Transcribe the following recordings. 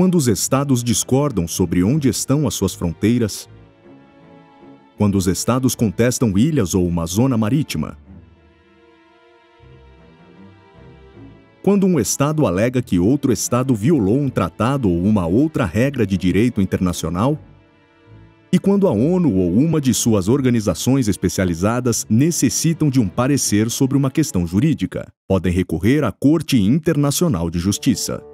quando os estados discordam sobre onde estão as suas fronteiras, quando os estados contestam ilhas ou uma zona marítima, quando um estado alega que outro estado violou um tratado ou uma outra regra de direito internacional, e quando a ONU ou uma de suas organizações especializadas necessitam de um parecer sobre uma questão jurídica, podem recorrer à Corte Internacional de Justiça.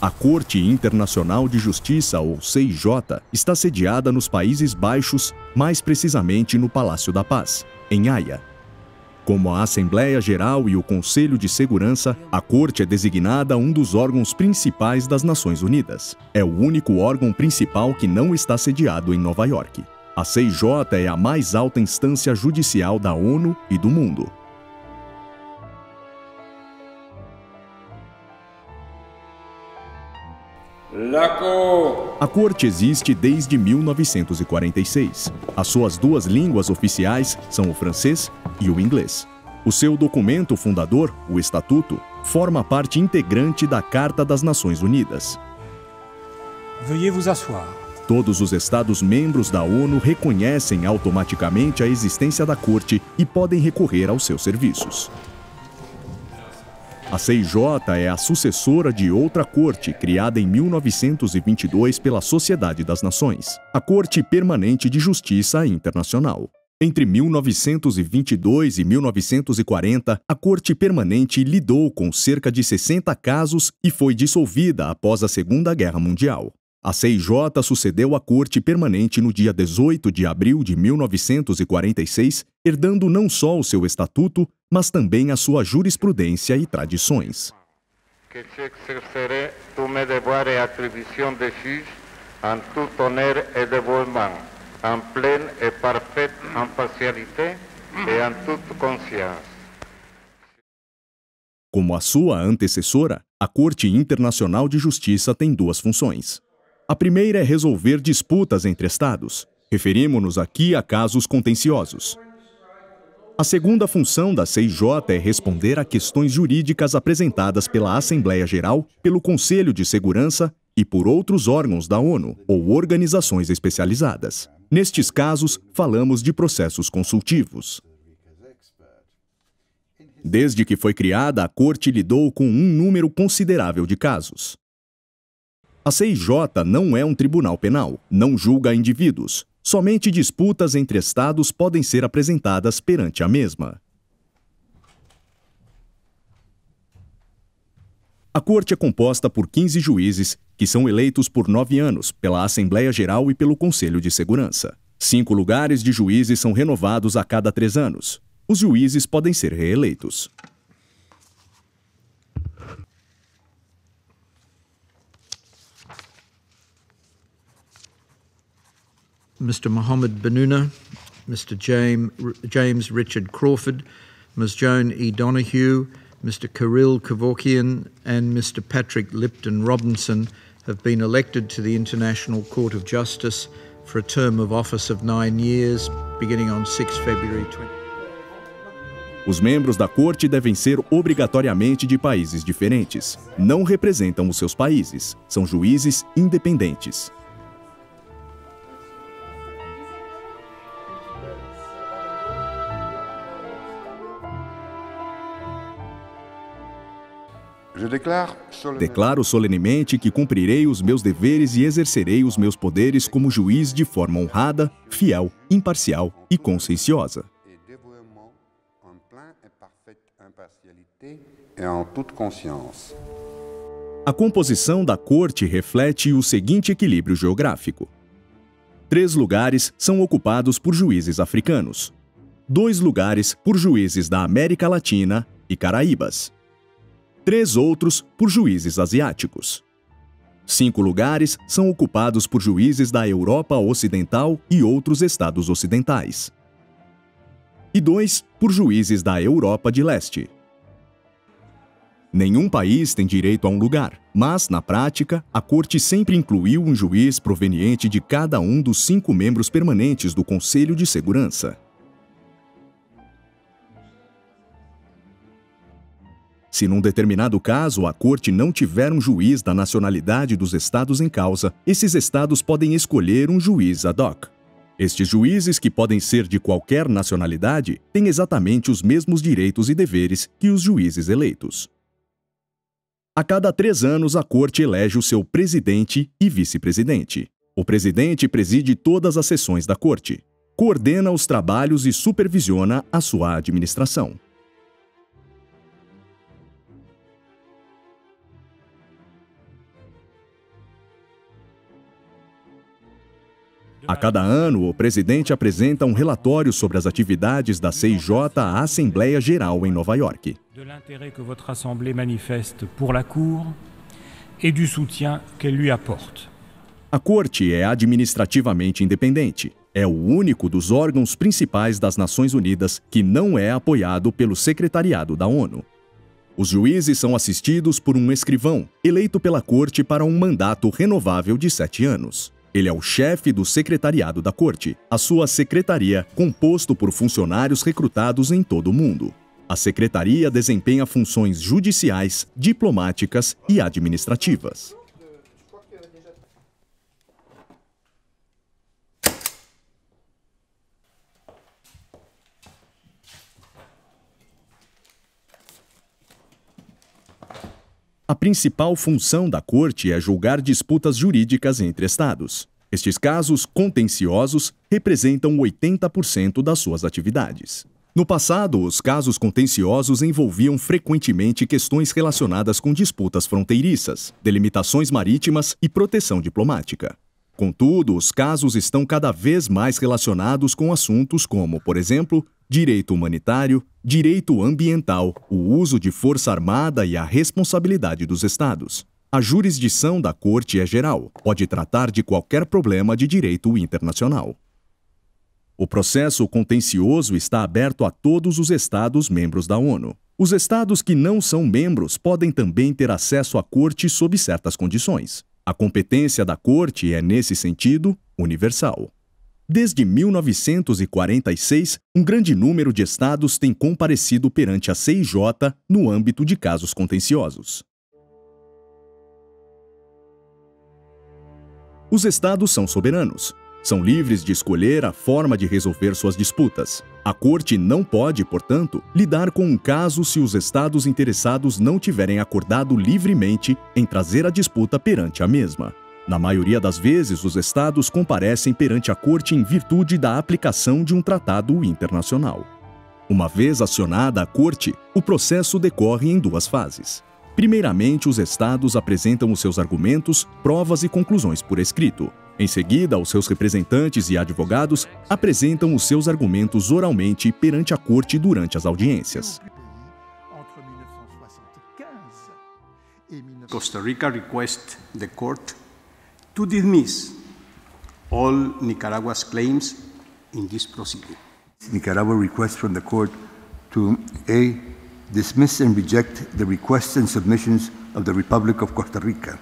A Corte Internacional de Justiça, ou CIJ, está sediada nos Países Baixos, mais precisamente no Palácio da Paz, em Haia. Como a Assembleia Geral e o Conselho de Segurança, a Corte é designada um dos órgãos principais das Nações Unidas. É o único órgão principal que não está sediado em Nova York. A CIJ é a mais alta instância judicial da ONU e do mundo. A corte existe desde 1946. As suas duas línguas oficiais são o francês e o inglês. O seu documento fundador, o Estatuto, forma parte integrante da Carta das Nações Unidas. Veuillez vous asseoir. Todos os Estados-membros da ONU reconhecem automaticamente a existência da Corte e podem recorrer aos seus serviços. A CIJ é a sucessora de outra corte criada em 1922 pela Sociedade das Nações, a Corte Permanente de Justiça Internacional. Entre 1922 e 1940, a Corte Permanente lidou com cerca de 60 casos e foi dissolvida após a Segunda Guerra Mundial. A CIJ sucedeu a Corte Permanente no dia 18 de abril de 1946, herdando não só o seu estatuto, mas também a sua jurisprudência e tradições. Que j'exercerai tous mes devoirs et attributions de juge en tout honneur et dévouement, en pleine et parfaite impartialité et en toute conscience. Como a sua antecessora, a Corte Internacional de Justiça tem duas funções. A primeira é resolver disputas entre Estados. Referimos-nos aqui a casos contenciosos. A segunda função da CIJ é responder a questões jurídicas apresentadas pela Assembleia Geral, pelo Conselho de Segurança e por outros órgãos da ONU ou organizações especializadas. Nestes casos, falamos de processos consultivos. Desde que foi criada, a Corte lidou com um número considerável de casos. A CIJ não é um tribunal penal, não julga indivíduos. Somente disputas entre estados podem ser apresentadas perante a mesma. A Corte é composta por 15 juízes, que são eleitos por nove anos pela Assembleia Geral e pelo Conselho de Segurança. Cinco lugares de juízes são renovados a cada três anos. Os juízes podem ser reeleitos. Mr. Mohammed Benuna, Mr. James, Richard Crawford, Ms. Joan E. Donoghue, Mr. Kirill Kevorkian, and Mr. Patrick Lipton Robinson have been elected to the International Court of Justice for a term of office of nine years, beginning on 6 February 20. Os membros da corte devem ser obrigatoriamente de países diferentes. Não representam os seus países. São juízes independentes. Declaro solenemente que cumprirei os meus deveres e exercerei os meus poderes como juiz de forma honrada, fiel, imparcial e conscienciosa. A composição da corte reflete o seguinte equilíbrio geográfico. Três lugares são ocupados por juízes africanos, dois lugares por juízes da América Latina e Caraíbas três outros por juízes asiáticos. Cinco lugares são ocupados por juízes da Europa Ocidental e outros estados ocidentais. E dois por juízes da Europa de Leste. Nenhum país tem direito a um lugar, mas, na prática, a Corte sempre incluiu um juiz proveniente de cada um dos cinco membros permanentes do Conselho de Segurança. Se num determinado caso a Corte não tiver um juiz da nacionalidade dos estados em causa, esses estados podem escolher um juiz ad hoc. Estes juízes, que podem ser de qualquer nacionalidade, têm exatamente os mesmos direitos e deveres que os juízes eleitos. A cada três anos, a Corte elege o seu presidente e vice-presidente. O presidente preside todas as sessões da Corte, coordena os trabalhos e supervisiona a sua administração. A cada ano, o presidente apresenta um relatório sobre as atividades da CIJ à Assembleia Geral em Nova York. De l'intérêt que votre assemblée manifeste pour la Cour et du soutien qu'elle lui apporte. A Corte é administrativamente independente. É o único dos órgãos principais das Nações Unidas que não é apoiado pelo Secretariado da ONU. Os juízes são assistidos por um escrivão, eleito pela Corte para um mandato renovável de sete anos. Ele é o chefe do secretariado da corte, a sua secretaria, composto por funcionários recrutados em todo o mundo. A secretaria desempenha funções judiciais, diplomáticas e administrativas. A principal função da Corte é julgar disputas jurídicas entre Estados. Estes casos contenciosos representam 80% das suas atividades. No passado, os casos contenciosos envolviam frequentemente questões relacionadas com disputas fronteiriças, delimitações marítimas e proteção diplomática. Contudo, os casos estão cada vez mais relacionados com assuntos como, por exemplo, direito humanitário, direito ambiental, o uso de força armada e a responsabilidade dos Estados. A jurisdição da Corte é geral, pode tratar de qualquer problema de direito internacional. O processo contencioso está aberto a todos os Estados membros da ONU. Os Estados que não são membros podem também ter acesso à Corte sob certas condições. A competência da Corte é, nesse sentido, universal. Desde 1946, um grande número de estados tem comparecido perante a CIJ no âmbito de casos contenciosos. Os estados são soberanos. São livres de escolher a forma de resolver suas disputas. A Corte não pode, portanto, lidar com um caso se os estados interessados não tiverem acordado livremente em trazer a disputa perante a mesma. Na maioria das vezes, os estados comparecem perante a corte em virtude da aplicação de um tratado internacional. Uma vez acionada a corte, o processo decorre em duas fases. Primeiramente, os estados apresentam os seus argumentos, provas e conclusões por escrito. Em seguida, os seus representantes e advogados apresentam os seus argumentos oralmente perante a corte durante as audiências. Costa Rica requests the court to dismiss all Nicaragua's claims in this proceeding. Nicaragua requests from the court to A. Dismiss and reject the requests and submissions of the Republic of Costa Rica.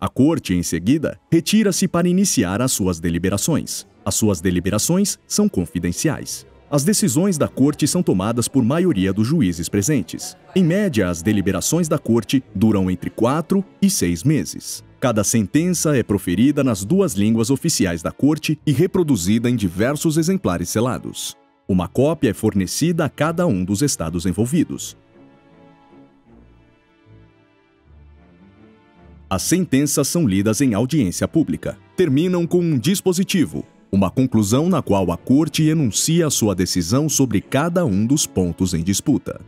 A corte, em seguida, retira-se para iniciar as suas deliberações. As suas deliberações são confidenciais. As decisões da Corte são tomadas por maioria dos juízes presentes. Em média, as deliberações da Corte duram entre quatro e seis meses. Cada sentença é proferida nas duas línguas oficiais da Corte e reproduzida em diversos exemplares selados. Uma cópia é fornecida a cada um dos estados envolvidos. As sentenças são lidas em audiência pública. Terminam com um dispositivo, uma conclusão na qual a Corte enuncia sua decisão sobre cada um dos pontos em disputa.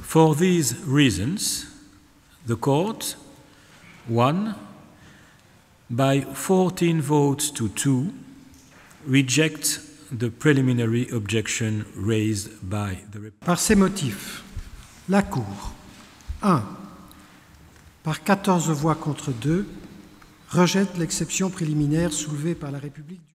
For these reasons, the Court, 1. By 14 votes to 2, rejects the preliminary objection raised by the Par ces motifs, la Cour 1. Par 14 voix contre 2, rejette l'exception préliminaire soulevée par la République.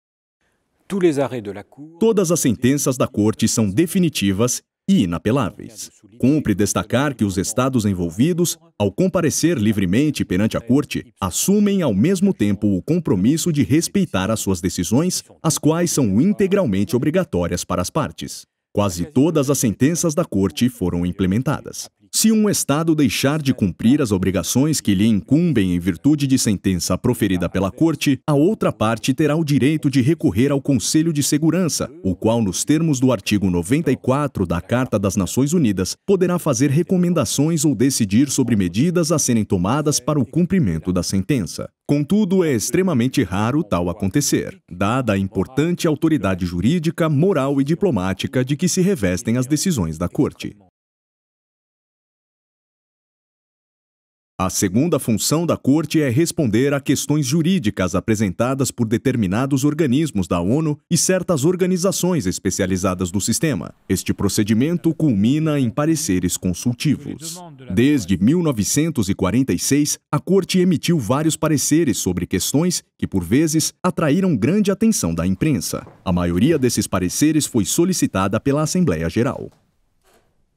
Tous les arrêts de la Cour Todas as sentenças da Corte são definitivas e inapeláveis. Cumpre destacar que os estados envolvidos, ao comparecer livremente perante a Corte, assumem ao mesmo tempo o compromisso de respeitar as suas decisões, as quais são integralmente obrigatórias para as partes. Quase todas as sentenças da Corte foram implementadas. Se um Estado deixar de cumprir as obrigações que lhe incumbem em virtude de sentença proferida pela Corte, a outra parte terá o direito de recorrer ao Conselho de Segurança, o qual, nos termos do artigo 94 da Carta das Nações Unidas, poderá fazer recomendações ou decidir sobre medidas a serem tomadas para o cumprimento da sentença. Contudo, é extremamente raro tal acontecer, dada a importante autoridade jurídica, moral e diplomática de que se revestem as decisões da Corte. A segunda função da Corte é responder a questões jurídicas apresentadas por determinados organismos da ONU e certas organizações especializadas do sistema. Este procedimento culmina em pareceres consultivos. Desde 1946, a Corte emitiu vários pareceres sobre questões que, por vezes, atraíram grande atenção da imprensa. A maioria desses pareceres foi solicitada pela Assembleia Geral.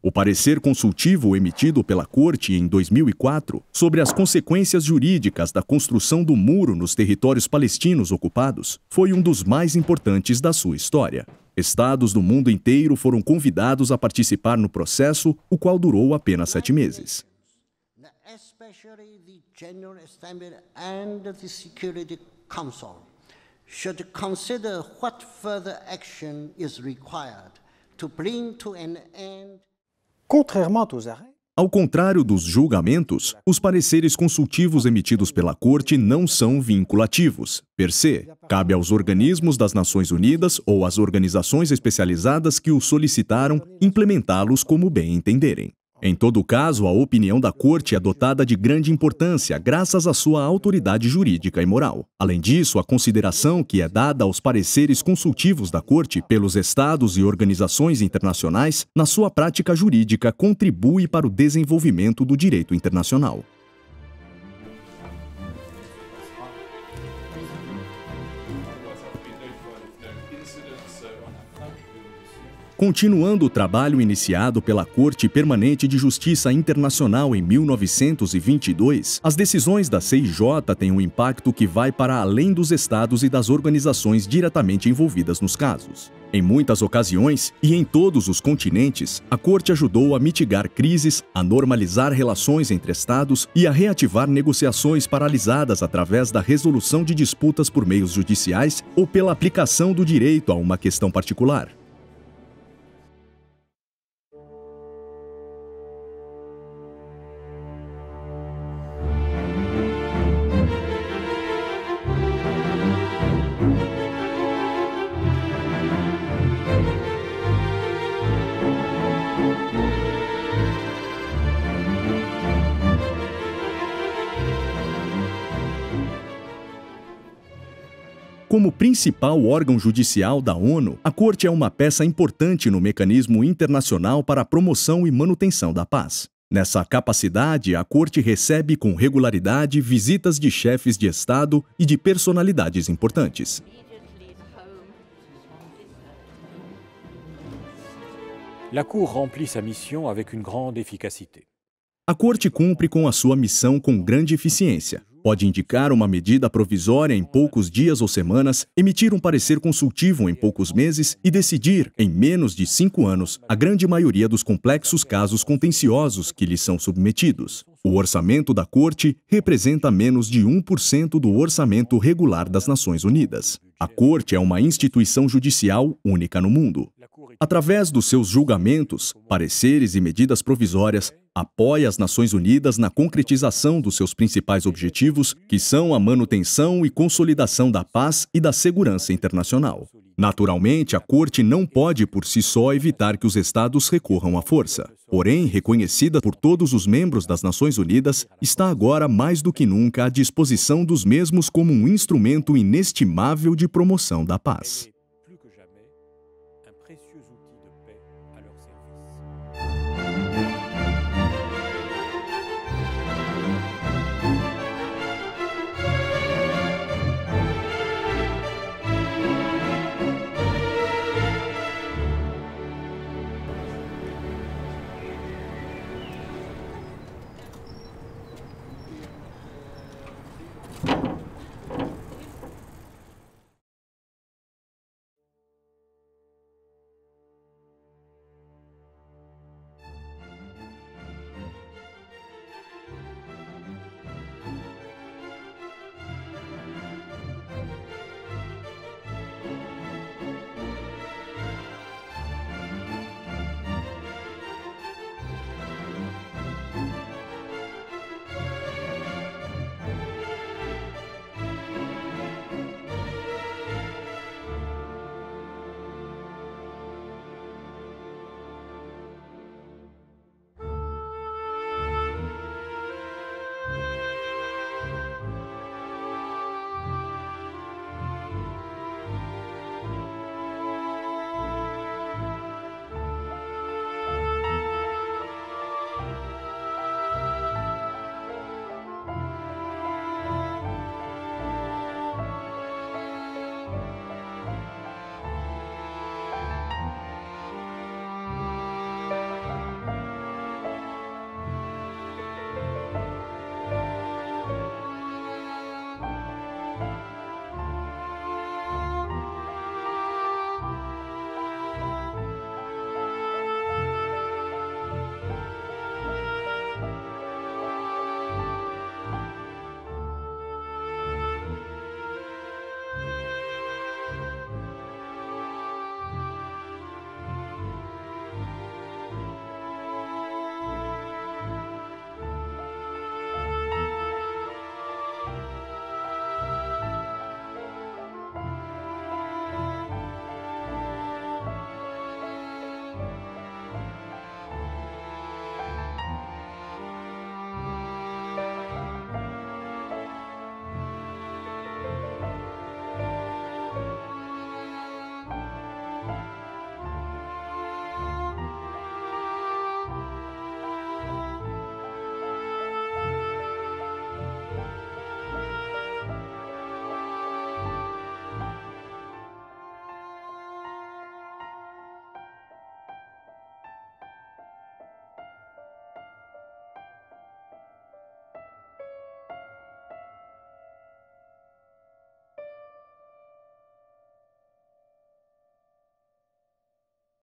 O parecer consultivo emitido pela Corte em 2004 sobre as consequências jurídicas da construção do muro nos territórios palestinos ocupados foi um dos mais importantes da sua história. Estados do mundo inteiro foram convidados a participar no processo, o qual durou apenas sete meses. should consider what further action is required to bring to an end Ao contrário dos julgamentos, os pareceres consultivos emitidos pela Corte não são vinculativos, per se. Cabe aos organismos das Nações Unidas ou às organizações especializadas que o solicitaram implementá-los como bem entenderem. Em todo caso, a opinião da Corte é dotada de grande importância graças à sua autoridade jurídica e moral. Além disso, a consideração que é dada aos pareceres consultivos da Corte pelos Estados e organizações internacionais na sua prática jurídica contribui para o desenvolvimento do direito internacional. Continuando o trabalho iniciado pela Corte Permanente de Justiça Internacional em 1922, as decisões da CIJ têm um impacto que vai para além dos estados e das organizações diretamente envolvidas nos casos. Em muitas ocasiões e em todos os continentes, a Corte ajudou a mitigar crises, a normalizar relações entre estados e a reativar negociações paralisadas através da resolução de disputas por meios judiciais ou pela aplicação do direito a uma questão particular. Como principal órgão judicial da ONU, a Corte é uma peça importante no mecanismo internacional para a promoção e manutenção da paz. Nessa capacidade, a Corte recebe com regularidade visitas de chefes de Estado e de personalidades importantes. La Cour remplit sa mission avec une grande efficacité. A Corte cumpre com a sua missão com grande eficiência. Pode indicar uma medida provisória em poucos dias ou semanas, emitir um parecer consultivo em poucos meses e decidir, em menos de cinco anos, a grande maioria dos complexos casos contenciosos que lhe são submetidos. O orçamento da Corte representa menos de 1% do orçamento regular das Nações Unidas. A Corte é uma instituição judicial única no mundo. Através dos seus julgamentos, pareceres e medidas provisórias, apoia as Nações Unidas na concretização dos seus principais objetivos, que são a manutenção e consolidação da paz e da segurança internacional. Naturalmente, a Corte não pode por si só evitar que os Estados recorram à força. Porém, reconhecida por todos os membros das Nações Unidas, está agora mais do que nunca à disposição dos mesmos como um instrumento inestimável de promoção da paz.